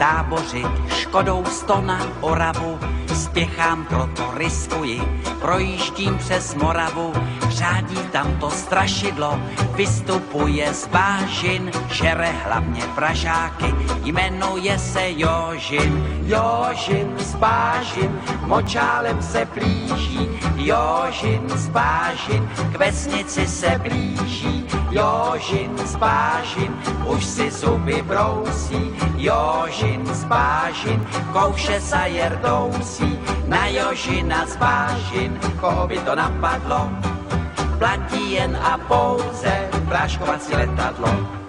tábořit, škodou sto na Oravu, spěchám, proto riskuji, projíždím přes Moravu, řádí tam to strašidlo, vystupuje z bážin, žere hlavně pražáky, jmenuje se Jožin. Jožin z bážin, močálem se blíží, Jožin z bážin, k vesnici se blíží, Jožin z bážin, už si zuby brousí, Jožin z bážin, kouše sa jerdousí, na Jožina z bážin, koho by to napadlo, platí jen a pouze práškovací letadlo.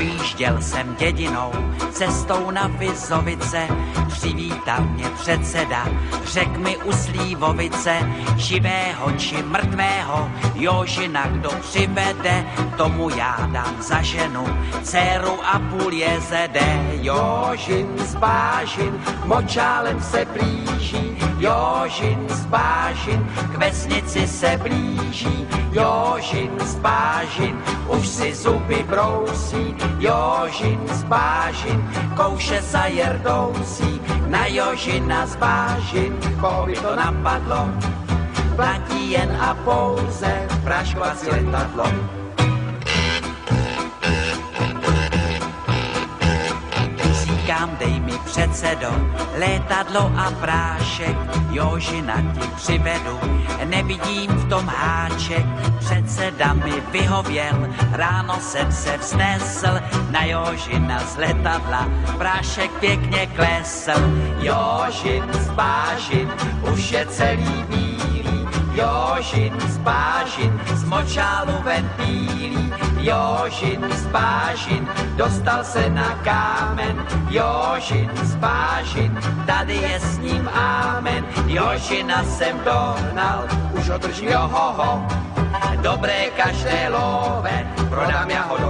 Projížděl jsem dědinou, cestou na Vizovice, přivítal mě předseda, řek mi u Slívovice, živého či mrtvého, Jožina kdo přivede, tomu já dám za ženu, dceru a půl jezede. Jožin z Bážin, močálem se blíží, Jožin z Bážin, k vesnici se blíží, Jožin z Bážin, už si zuby brousí, Jožin z Bážin, kouše za jerdousí, na Jožina z Bážin, koho by to napadlo, platí jen a pouze praškovací letadlo. Říkám, dej mi předsedo, létadlo a prášek, Jožina ti přivedu, nevidím v tom háček, předseda mi vyhověl, ráno jsem se vznesl, na Jožina z letadla, prášek pěkně klesl, Jožin z Bážin, už je celý bílý, Jožin z Bážin, z močálu ven bílý, Jožin z Bážin, dostal se na kámen, Jožin z Bážin, tady je s ním ámen, Jožina jsem dohnal, už ho držím johoho, dobré každé love, prodám já ho do.